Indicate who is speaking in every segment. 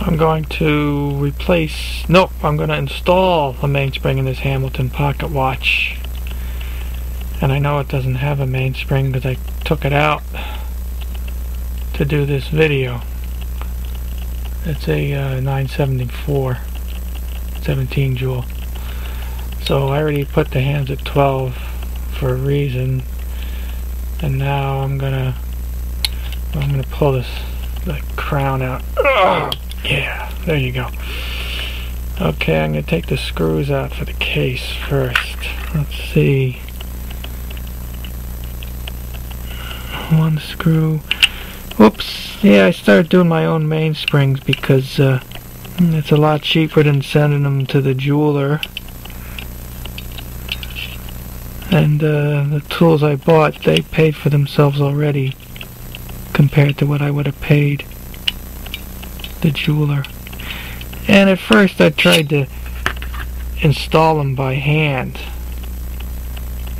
Speaker 1: I'm going to replace, nope, I'm going to install a mainspring in this Hamilton pocket watch. And I know it doesn't have a mainspring because I took it out to do this video. It's a uh, 974 17 jewel. So I already put the hands at 12 for a reason. And now I'm gonna I'm gonna pull this the crown out. Ugh, yeah, there you go. Okay, I'm gonna take the screws out for the case first. Let's see. One screw. Whoops. Yeah, I started doing my own mainsprings because uh, it's a lot cheaper than sending them to the jeweler. And uh, the tools I bought, they paid for themselves already compared to what I would have paid the jeweler. And at first I tried to install them by hand.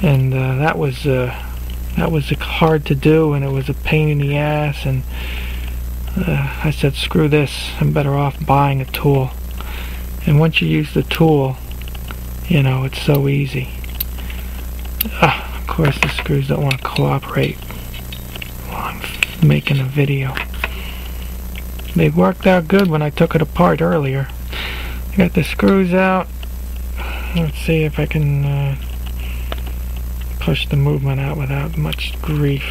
Speaker 1: And uh, that was uh, that was hard to do and it was a pain in the ass and uh, I said screw this I'm better off buying a tool and once you use the tool you know it's so easy uh, of course the screws don't want to cooperate while I'm making a video they worked out good when I took it apart earlier I got the screws out let's see if I can uh, push the movement out without much grief.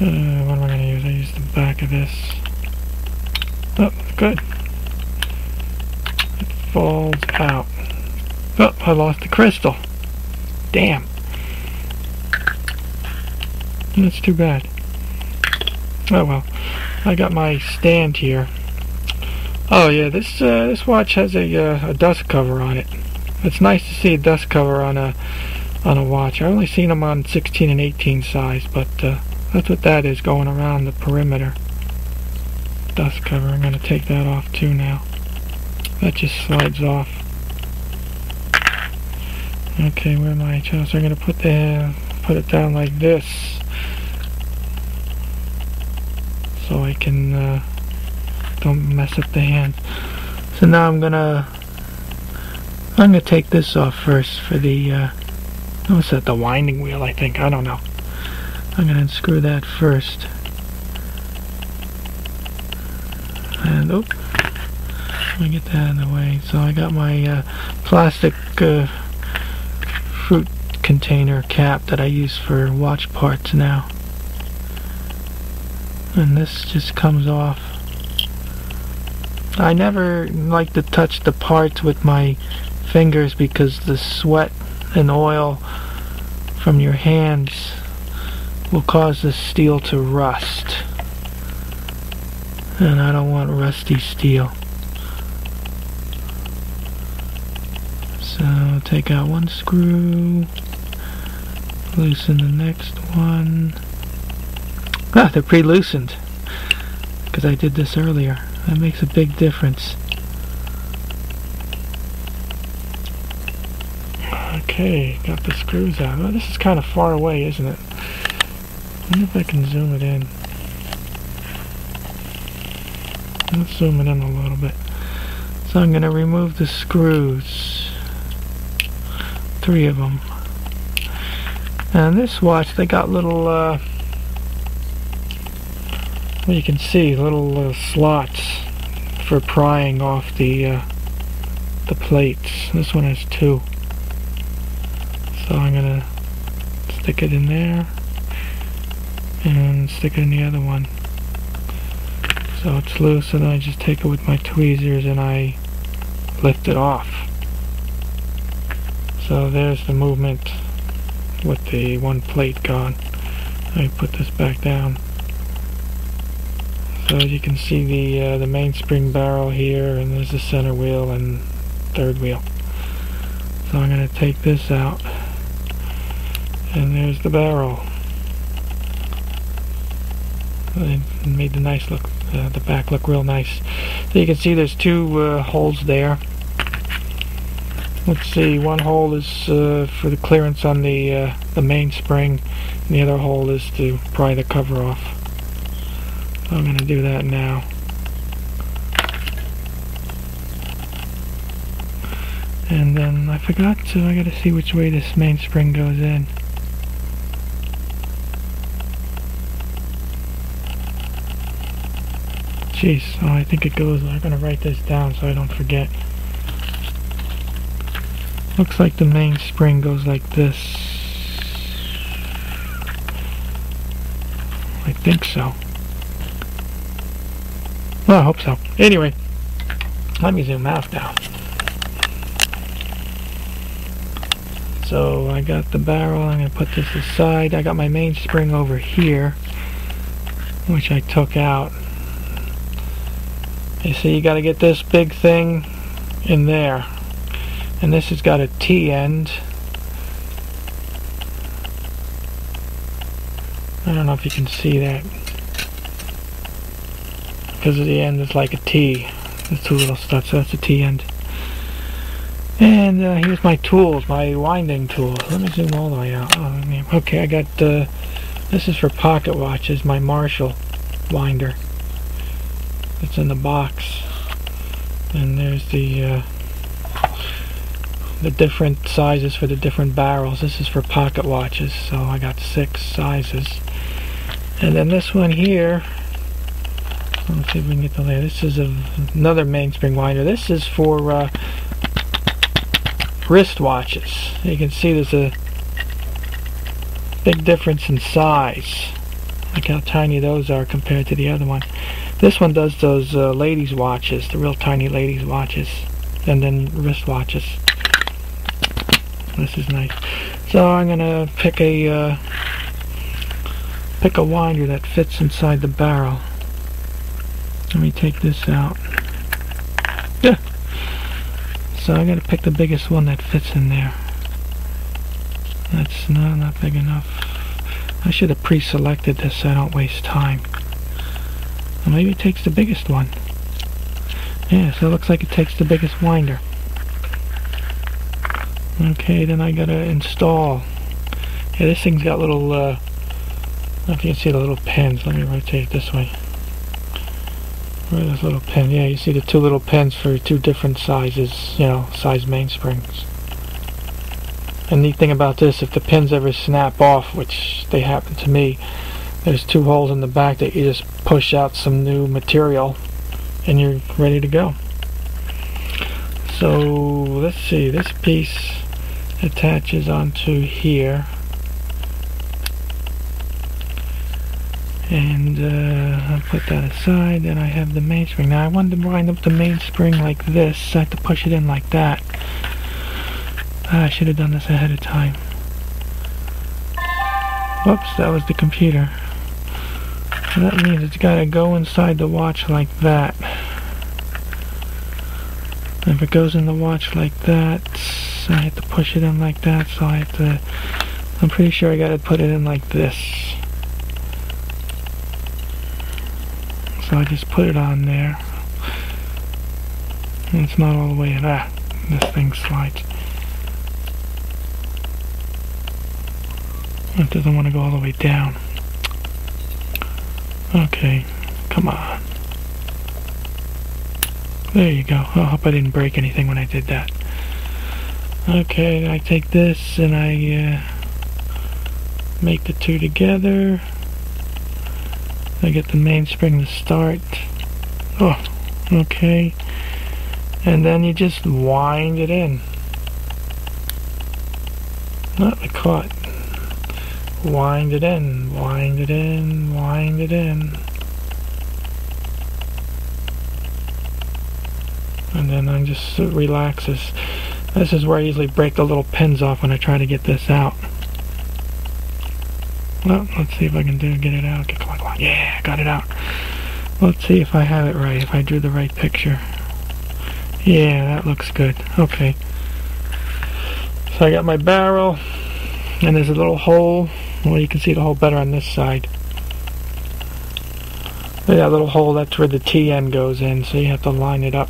Speaker 1: Uh, what am I going to use? I use the back of this. Oh, good. It falls out. Oh, I lost the crystal. Damn. That's too bad. Oh well. I got my stand here. Oh yeah, this uh, this watch has a, uh, a dust cover on it. It's nice to see a dust cover on a on a watch. I've only seen them on 16 and 18 size, but uh, that's what that is going around the perimeter. Dust cover. I'm going to take that off too now. That just slides off. Okay, where am I? So I'm going to put the put it down like this, so I can uh, don't mess up the hand. So now I'm gonna I'm to take this off first for the, uh, what's that, the winding wheel, I think. I don't know. I'm to unscrew that first. And, oh, let me get that of the way. So I got my uh, plastic uh, fruit container cap that I use for watch parts now. And this just comes off. I never like to touch the parts with my fingers because the sweat and oil from your hands will cause the steel to rust. And I don't want rusty steel. So take out one screw, loosen the next one. Ah, they're pre-loosened because I did this earlier. That makes a big difference. Okay, got the screws out. Well, this is kind of far away, isn't it? wonder if I can zoom it in. Let's zoom it in a little bit. So I'm going to remove the screws. Three of them. And this watch, they got little, uh, well you can see, little uh, slots for prying off the, uh, the plates. This one has two. So I'm gonna stick it in there and stick it in the other one. So it's loose and I just take it with my tweezers and I lift it off. So there's the movement with the one plate gone. I put this back down. So you can see the uh, the mainspring barrel here and there's the center wheel and third wheel. So I'm going to take this out and there's the barrel. It made the nice look uh, the back look real nice. So you can see there's two uh, holes there. Let's see one hole is uh, for the clearance on the uh, the mainspring and the other hole is to pry the cover off I'm going to do that now. And then I forgot to, I gotta see which way this mainspring goes in. Jeez, oh, I think it goes, I'm gonna write this down so I don't forget. Looks like the main spring goes like this. I think so. Well, I hope so. Anyway, let me zoom out now. So I got the barrel, I'm going to put this aside. I got my mainspring over here, which I took out. You see, you got to get this big thing in there. And this has got a T end. I don't know if you can see that. Because at the end is like a T. The two little studs, so that's a T end. And uh, here's my tools, my winding tools. Let me zoom all the way out. Oh, okay, I got, uh, this is for pocket watches, my Marshall winder. It's in the box. And there's the, uh, the different sizes for the different barrels. This is for pocket watches, so I got six sizes. And then this one here, let's see if we can get the layer. This is a, another mainspring winder. This is for uh, wristwatches. You can see there's a big difference in size. Look how tiny those are compared to the other one. This one does those uh, ladies' watches, the real tiny ladies' watches, and then wristwatches. This is nice. So I'm gonna pick a uh, pick a winder that fits inside the barrel. Let me take this out. Yeah. So I gotta pick the biggest one that fits in there. That's not, not big enough. I should have pre-selected this so I don't waste time. Well, maybe it takes the biggest one. Yeah, so it looks like it takes the biggest winder. Okay, then I gotta install. Yeah, this thing's got little, uh, I don't know if you can see the little pins. Let me rotate it this way. This little pin? Yeah, you see the two little pins for two different sizes, you know, size mainsprings. And neat thing about this, if the pins ever snap off, which they happen to me, there's two holes in the back that you just push out some new material and you're ready to go. So let's see, this piece attaches onto here. And uh, I'll put that aside then I have the mainspring. Now I wanted to wind up the mainspring like this. I have to push it in like that. Ah, I should have done this ahead of time. Whoops that was the computer. So that means it's got to go inside the watch like that. If it goes in the watch like that I have to push it in like that so I have to I'm pretty sure I got to put it in like this so I just put it on there. And it's not all the way in ah this thing slides. It doesn't want to go all the way down. Okay come on. There you go. I hope I didn't break anything when I did that. Okay I take this and I uh, make the two together I get the mainspring to start. Oh, okay. And then you just wind it in. Not the cut. Wind it in, wind it in, wind it in. And then I just relaxes. This is where I usually break the little pins off when I try to get this out. Well, let's see if I can do get it out. Come on, come on. Yeah, got it out. Let's see if I have it right, if I drew the right picture. Yeah, that looks good. Okay. So I got my barrel, and there's a little hole. Well, you can see the hole better on this side. That little hole, that's where the T end goes in, so you have to line it up.